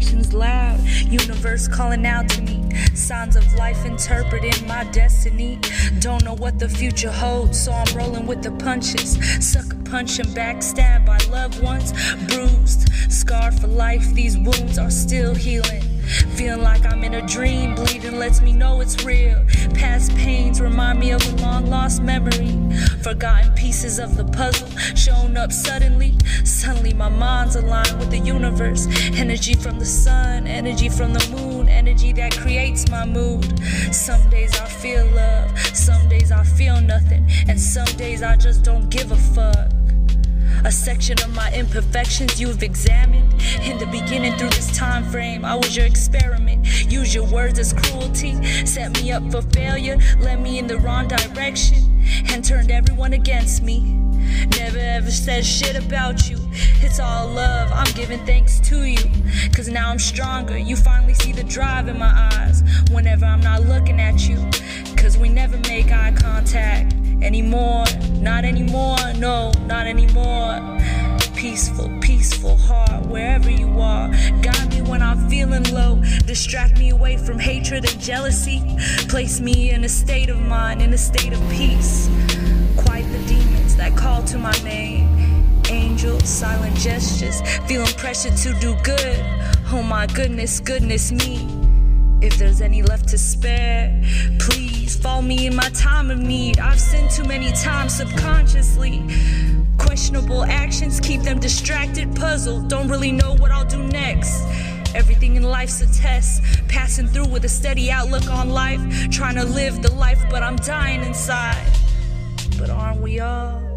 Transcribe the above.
is loud. Universe calling out to me. Signs of life interpreting my destiny. Don't know what the future holds, so I'm rolling with the punches. Sucker punch and backstab by loved ones. Bruised, scarred for life, these wounds are still healing. Feeling like I'm in a dream, bleeding lets me know it's real. Past pains remind me of a long lost memory. Forgotten pieces of the puzzle shown up suddenly. Suddenly, my mind's aligned with the universe. Energy from the sun, energy from the moon, energy that creates my mood. Some days I feel love, some days I feel nothing, and some days I just don't give a fuck. A section of my imperfections you've examined. In the beginning, through this time frame, I was your experiment. Use your words as cruelty, set me up for failure, led me in the wrong direction, and turned everyone against me. Never ever said shit about you. It's all love, I'm giving thanks to you. Cause now I'm stronger. You finally see the drive in my eyes whenever I'm not looking at you. Cause we never make eye contact anymore. Not anymore, no, not anymore. Peaceful, peaceful heart, wherever you are. I'm feeling low. Distract me away from hatred and jealousy. Place me in a state of mind, in a state of peace. Quiet the demons that call to my name. Angels, silent gestures, feeling pressure to do good. Oh my goodness, goodness me. If there's any left to spare, please fall me in my time of need. I've sinned too many times subconsciously. Questionable actions keep them distracted, puzzled, don't really know what I'll do next. Everything in life's a test, passing through with a steady outlook on life, trying to live the life, but I'm dying inside. But aren't we all?